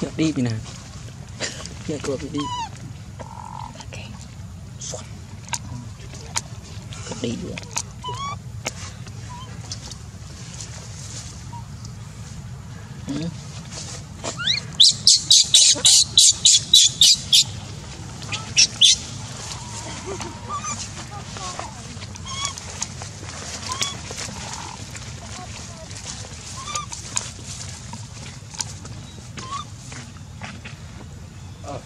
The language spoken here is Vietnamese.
Nhật đi bị nào Nhật rồi bị đi. Đi nữa ừ. あ